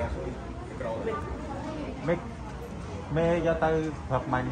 កាសុយក្រោមេមេយកទៅប្រាប់មាញ់